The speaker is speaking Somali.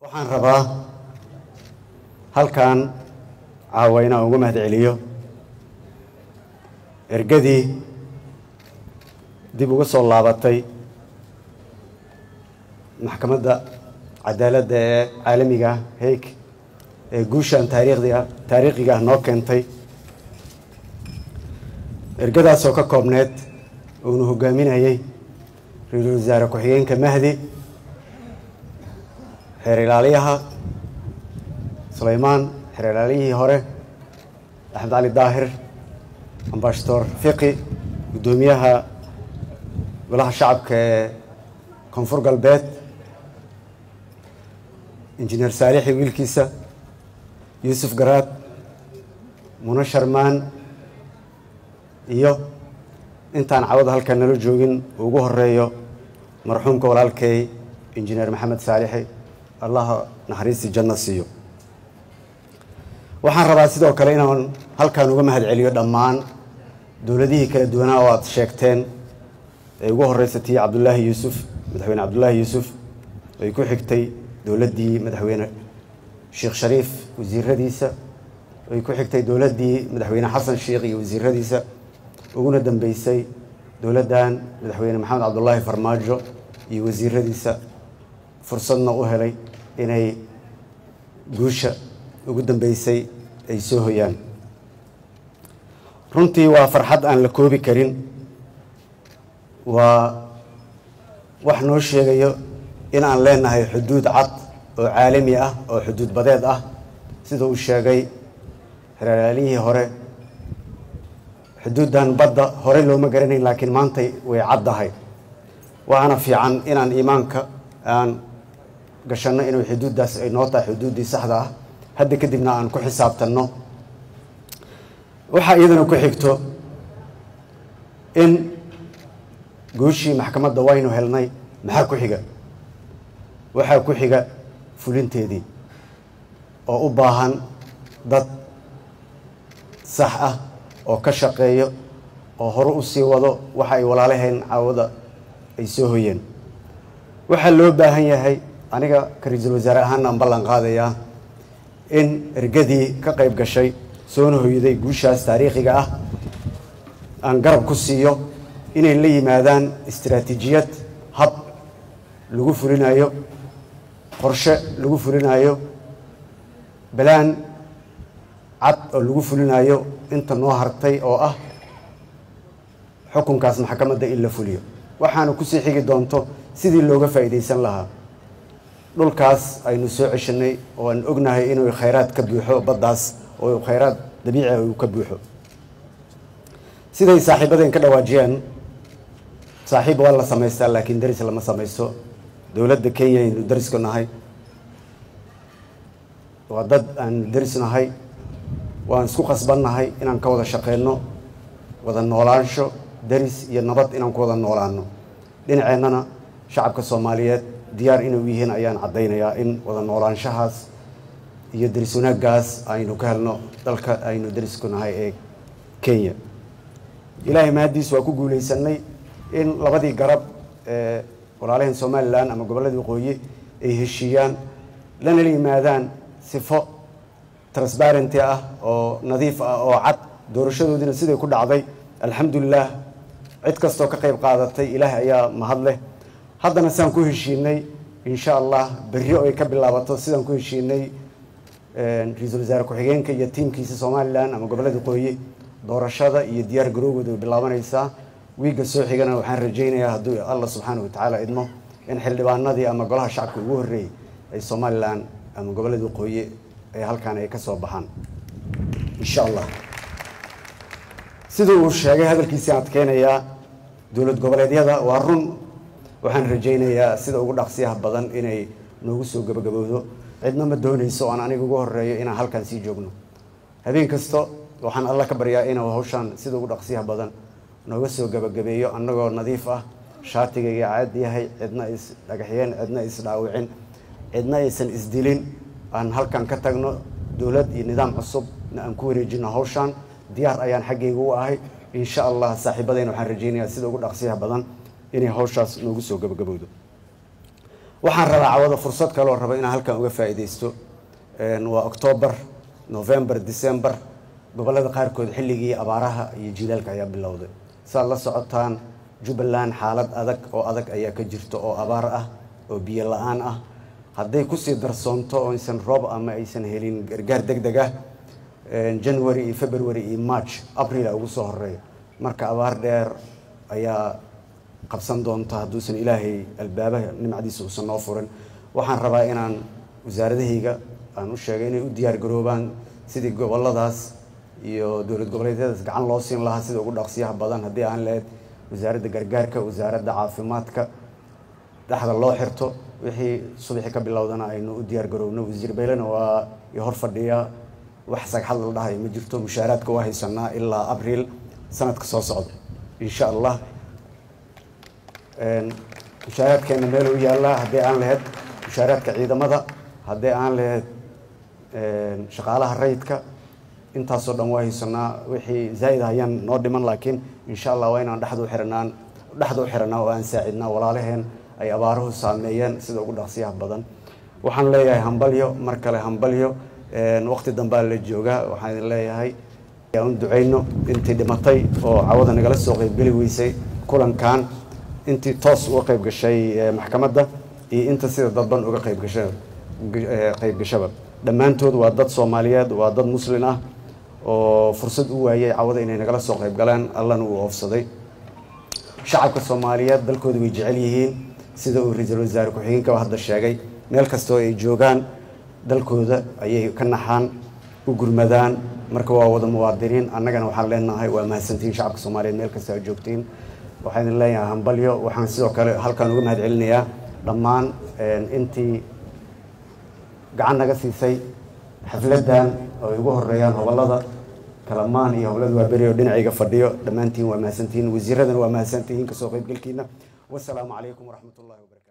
waxaan rabaa halkan caawa inaan uga mahad celiyo ergadii dib uga soo laabatay maxkamadda cadaaladda ee caalamiga heeg ee guushan taariikhdia taariikhiga ah noo keentay. Ergadaasoo ka koobneed uunu hogaaminayay ra'iisul wasaare ku-xigeenka mahdi xeer ilaaliyaha sulaymaan xeer hore axmed cali daahir ambashadoor fiqi guddoomiyaha golaha shacabka ee koonfur galbeed injineer saalixi wiilkiisa yuusuf garaad mune sharmaan iyo intaan cawada halkan nala joogin ugu horeeyo marxuumka walaalkay injineer maxamed saalixi allaha naxariistii janno siiyo. Waxaan rabaa sidoo kale inaan halkan uga mahad celiyo dhammaan dowladihii kala duwanaa oo aad sheegteen ee ugu horeysa tii cabdulaahi yuusuf madaxweyne cabdulaahi yuusuf ay ku xigtay dowladdii madaxweyne sheekh shariif wasiiradiisa ay ku xigtay dowladdii madaxweyne xasan sheikh iyo wasiiradiisa uguna dambeysay dowladdan madaxweyne maxamed cabdulaahi farmaajo iyo wasiiradiisa fursadna u helay inay guusha ugu dambeysay ay soo hoyaan. Runtii waa farxad aan la koobi karin. Waa wax noo sheegayo in aan leenahay xuduud cad oo caalami ah oo xuduud badeed ah. Sida uu sheegay xeraalaaliyihii hore xuduuddan badda horey looma garanayn laakiin maantay way caddahay waxaana fiican inaan iimaanka aan gashanno inuu xuduuddaas ay noo tahay xuduuddii saxda ah. Hadda kadibna aan ku xisaabtanno. Waxaa iyadana ku xigto in guushii maxkamadda waynu helnay maxaa ku xiga? Waxaa ku xiga fulinteedii oo u baahan dad sax ah oo ka shaqeeyo oo hore u sii wado waxa ay walaalaheen caawada ay soo hoyeen. Waxaa loo baahan yahay aniga ka ra'iisul wasaare ahaana aan ballan qaadayaa in ergadii ka qayb gashay soona hoyday guushaas taariikhiga ah. Aan garab ku siiyo inay la yimaadaan istaraatiijiyad hab lagu fulinayo qorshe lagu fulinayo balaan cad oo lagu fulinayo inta noo hartay oo ah xukunkaas maxkamadda in la fuliyo. Waxaana ku sii xigi doonto sidii looga faa'iidaysan lahaa dhulkaas aynu soo ceshanay oo aan ognahay inuu khayraad ka buuxo baddaas oo khayraad dabiici uu ka buuxo. Siday saaxiibadeen ka dhawaajiyeen saaxiib waa la samaystaa laakiin daris lama samaysto dowladda kenya aynu darisku nahay. Waa dad aan daris nahay waan isku qasbannahay inaan ka wada shaqeyno wada noolaansho daris iyo nabad inaan ku wada noolaano dhinaceennana shacabka soomaaliyeed diyaar inay u yihiin ayaan caddaynayaa in wada noolaanshahaas iyo daris wanaaggaas aynu ka helno dalka aynu darisku nahay ee kenya. Ilaahay mahaddiis waa ku guulaysanay in labadii garab ee walaalaheen somalilan ama gobolladii waqooyi ay heshiiyaan lana la yimaadaan sifo transparenty ah oo nadiif ah oo cad. Doorashadoodiina siday ku dhacday? Alxamdulilah cid kastoo ka qayb qaadatay ilaah ayaa mahad leh haddana sidaan ku heshiinay insha allah berri oo ay ka bilaabato sidaan ku heshiinay ra'iisul wasaare ku-xigeenka iyo tiimkiisa somalilan ama gobollada waqooyi doorashada iyo diyaar garoogooda way bilaabanaysaa. Wiigga soo xigana waxaan rajaynayaa hadduu allah subxaana watacaala idmo in xildhibaanadii ama golaha shacabka ugu horreeyey ay somalilan ama gobollada waqooyi ay halkaan ay ka soo baxaan. Insha allah sida uu sheegay hadalkiisii adkeynayaa dowlad goboleedyada waa run waxaan rajaynayaa sida ugu dhaqsiyaha badan inay noogu soo gabagabowdo cidna ma doonayso oo aan aniga ugu horeeyo inaan halkaan sii joogno. Habeen kasta waxaan alla ka baryaa inuu hawshaan sida ugu dhaqsiyaha badan nooga soo gabagabeeyo annagoo nadiif ah shaatigayga caad yahay cidna is dhagaxyeen cidna is dhaawicin cidna aysan isdilin aan halkan ka tagno dowlad iyo nidaam cusubna aan ku wareejino hawshaan diyaar ayaan xaggayga u ahay. Insha allah saaxiibadeyna waxaan rajaynayaa sida ugu dhaqsiyaha badan inay hawshaas noogu soo gabagabowdo waxaan rabaa cawada fursad kaloo raba inaan halkan uga faa'iidaysto. Waa octoobar november december. Gobollada qaarkood xilligii abaaraha iyo jilaalka ayaa bilowday. Saad la socotaan jubbaland xaalad adag oo adag ayaa ka jirta oo abaar ah oo biyo la'aan ah. Hadday ku sii darsoonto oo roob ama aysan helin gargaar deg deg ah january iyo february iyo march april a ugu soo horreeya marka abaar dheer ayaa qabsan doonta hadduusan ilaahay albaabaha nimcadiisa uusan noo furin. Waxaan rabaa inaan wasaaradahayga aan u sheegay inay u diyaar garoobaan sidii goboladaas iyo dowlad goboleedyadaas gacan loo siin lahaa sida ugu dhaqsiyaha badan haddii aan lahayd wasaaradda gargaarka wasaaradda caafimaadka dhexda loo xirto wixii subaxi ka bilowdana aynu u diyaar garoobno. Wasiir beylena waa iyo hor fadhiya. Wax sagxad dhahayo ma jirto mushaaraadka waa haysanaa ilaa abriil. Sanadka soo socda insha allah mushaaraadkeena meel u yaallaa haddii aan lahayd mushaaraadka ciidamada haddii aan lahayd shaqaalaha rayidka intaasoo dhan waa haysanaa wixii zaa'id ayaan noo dhiman laakiin insha allah waa inaan dhexda u xiranaan dhexda u xiranaa oo aan saacidnaa walaalaheen ay abaaruhu saameeyeen sida ugu dhaqsiyaha badan. Waxaan leeyahay hambalyo mar kale hambalyo waqti dambaa la joogaa waxaan idin leeyahay un ducayno intii dhimatay oo cawada nagala soo qeybgeli weysay kulankan intii toos uga qeyb gashay maxkamadda iyo inta sida dadban uga qeybgasha qeybgashaba dhammaantood waa dad soomaaliyeed waa dad muslin ah oo fursad u waayay cawada inay nagala soo qeyb galaan allana uu oofsaday shacabka soomaaliyeed dalkooda way jecel yihiin sida uu ra'iisul wasaare ku-xigeenkaba hadda sheegay. Meel kastoo ay joogaan dalkooda ayay ka naxaan u gurmadaan. Marka waa wada muwaadiniin annagana waxaan leenahay waa mahadsantihiin shacabka soomaaliyeed meel kasta aad joogtiin waxaan idin leeyahay hambalyo. Waxaan sidoo kale halkan uga mahad dhammaan intii gacan naga siisay xafladdan oo ay horeeyaan hobolada kalamaan iyo hobolada waaberi oo dhinacayga fadhiyo. Dhammaantiin waa mahadsantihiin wasiiradana waa mahadsantihiin ka soo qeybgalkiina wasalaamu calaykum waraxmat wabarakatu